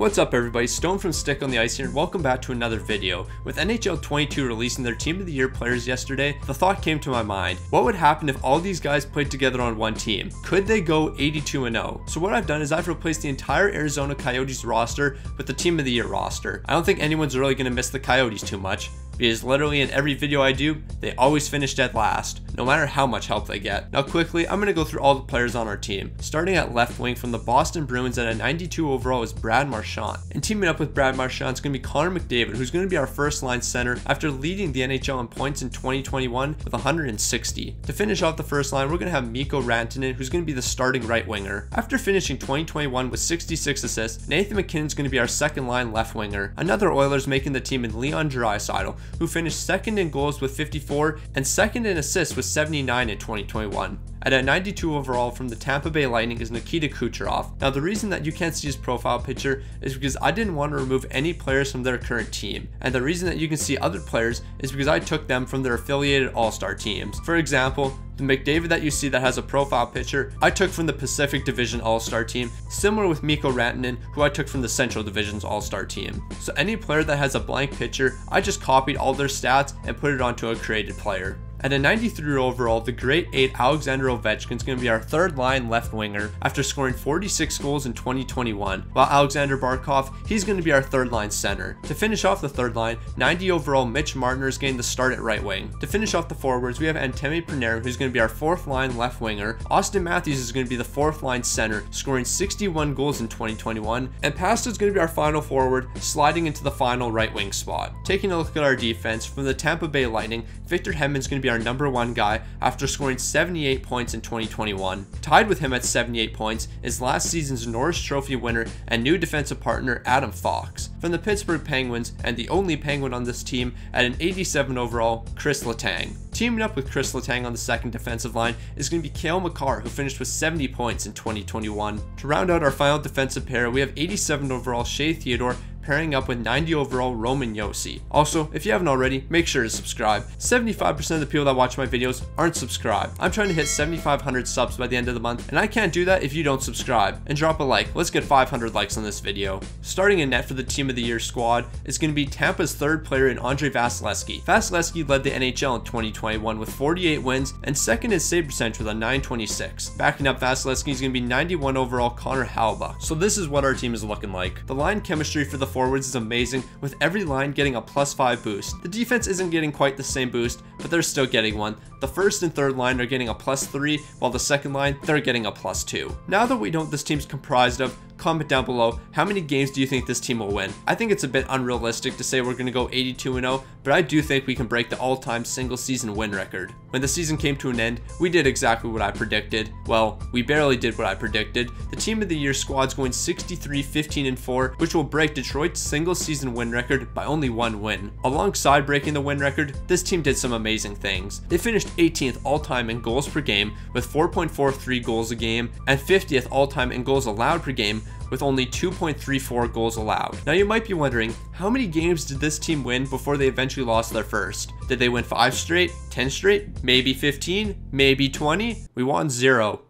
What's up everybody, Stone from Stick on the Ice here and welcome back to another video. With NHL 22 releasing their Team of the Year players yesterday, the thought came to my mind, what would happen if all these guys played together on one team? Could they go 82-0? So what I've done is I've replaced the entire Arizona Coyotes roster with the Team of the Year roster. I don't think anyone's really going to miss the Coyotes too much because literally in every video I do, they always finish dead last, no matter how much help they get. Now quickly, I'm going to go through all the players on our team. Starting at left wing from the Boston Bruins at a 92 overall is Brad Marchand. And teaming up with Brad Marchand is going to be Connor McDavid, who's going to be our first line center after leading the NHL in points in 2021 with 160. To finish off the first line, we're going to have Mikko Rantanen, who's going to be the starting right winger. After finishing 2021 with 66 assists, Nathan MacKinnon is going to be our second line left winger. Another Oilers making the team in Leon Draisaitl, who finished second in goals with 54 and second in assists with 79 in 2021. At a 92 overall from the Tampa Bay Lightning is Nikita Kucherov. Now the reason that you can't see his profile picture is because I didn't want to remove any players from their current team. And the reason that you can see other players is because I took them from their affiliated all-star teams. For example, the McDavid that you see that has a profile picture, I took from the Pacific Division All-Star team, similar with Mikko Rantanen, who I took from the Central Division's All-Star team. So any player that has a blank picture, I just copied all their stats and put it onto a created player. At a 93 overall, the great 8 Alexander Ovechkin is going to be our third line left winger after scoring 46 goals in 2021, while Alexander Barkov, he's going to be our third line center. To finish off the third line, 90 overall Mitch Marner is getting the start at right wing. To finish off the forwards, we have Artemi Panarin, who's going to be our fourth line left winger. Auston Matthews is going to be the fourth line center, scoring 61 goals in 2021, and Pasta is going to be our final forward, sliding into the final right wing spot. Taking a look at our defense, from the Tampa Bay Lightning, Victor Hedman is going to be our number one guy after scoring 78 points in 2021. Tied with him at 78 points is last season's Norris Trophy winner and new defensive partner Adam Fox. From the Pittsburgh Penguins and the only Penguin on this team at an 87 overall, Chris Letang. Teaming up with Chris Letang on the second defensive line is going to be Cale Makar, who finished with 70 points in 2021. To round out our final defensive pair, we have 87 overall Shea Theodore pairing up with 90 overall Roman Josi. Also, if you haven't already, make sure to subscribe. 75% of the people that watch my videos aren't subscribed. I'm trying to hit 7,500 subs by the end of the month, and I can't do that if you don't subscribe. And drop a like. Let's get 500 likes on this video. Starting in net for the Team of the Year squad is going to be Tampa's third player in Andre Vasilevskiy. Vasilevskiy led the NHL in 2021 with 48 wins and second in save percentage with a 926. Backing up Vasilevskiy is going to be 91 overall Connor Hellebuyck. So this is what our team is looking like. The line chemistry for the forwards is amazing, with every line getting a plus 5 boost. The defense isn't getting quite the same boost, but they're still getting one. The first and third line are getting a plus 3, while the second line, they're getting a plus 2. Now that we know what this team's comprised of, comment down below how many games do you think this team will win. I think it's a bit unrealistic to say we're going to go 82-0, but I do think we can break the all-time single season win record. When the season came to an end, we did exactly what I predicted. Well, we barely did what I predicted. The team of the year squad's going 63, 15, and 4, which will break Detroit's single season win record by only one win. Alongside breaking the win record, this team did some amazing things. They finished 18th all-time in goals per game with 4.43 goals a game and 50th all-time in goals allowed per game with only 2.34 goals allowed. Now you might be wondering, how many games did this team win before they eventually lost their first? Did they win 5 straight? 10 straight? Maybe 15? Maybe 20? We won 0.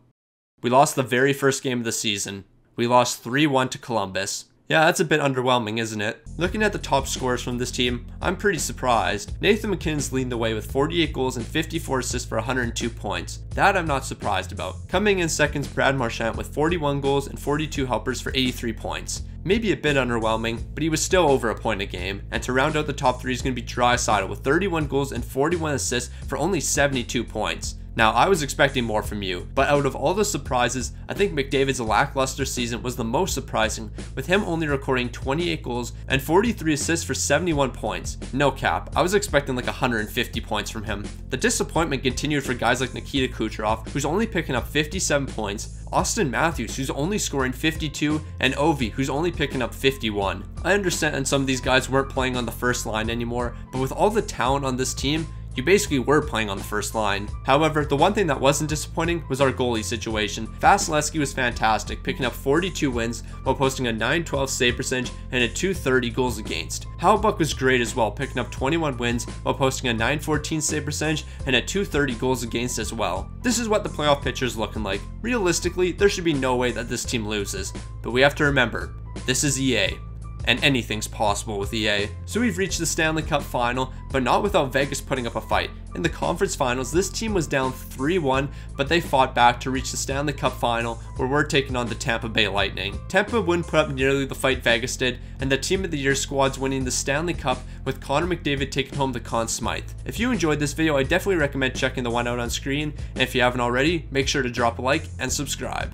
We lost the very first game of the season. We lost 3-1 to Columbus. Yeah, that's a bit underwhelming, isn't it? Looking at the top scores from this team, I'm pretty surprised. Nathan MacKinnon's leading the way with 48 goals and 54 assists for 102 points. That I'm not surprised about. Coming in second Brad Marchand with 41 goals and 42 helpers for 83 points. Maybe a bit underwhelming, but he was still over a point a game. And to round out the top three is going to be Draisaitl with 31 goals and 41 assists for only 72 points. Now, I was expecting more from you, but out of all the surprises, I think McDavid's lackluster season was the most surprising, with him only recording 28 goals and 43 assists for 71 points. No cap, I was expecting like 150 points from him. The disappointment continued for guys like Nikita Kucherov, who's only picking up 57 points, Auston Matthews, who's only scoring 52, and Ovi, who's only picking up 51. I understand some of these guys weren't playing on the first line anymore, but with all the talent on this team, you basically were playing on the first line. However, the one thing that wasn't disappointing was our goalie situation. Vasilevskiy was fantastic, picking up 42 wins while posting a 912 save percentage and a 230 goals against. Hellebuyck was great as well, picking up 21 wins while posting a 914 save percentage and a 230 goals against as well. This is what the playoff picture is looking like. Realistically, there should be no way that this team loses, but we have to remember, This is EA and anything's possible with EA. So we've reached the Stanley Cup final, but not without Vegas putting up a fight. In the conference finals, this team was down 3-1, but they fought back to reach the Stanley Cup final, where we're taking on the Tampa Bay Lightning. Tampa wouldn't put up nearly the fight Vegas did, and the Team of the Year squad's winning the Stanley Cup with Connor McDavid taking home the Conn Smythe. If you enjoyed this video, I definitely recommend checking the one out on screen, and if you haven't already, make sure to drop a like and subscribe.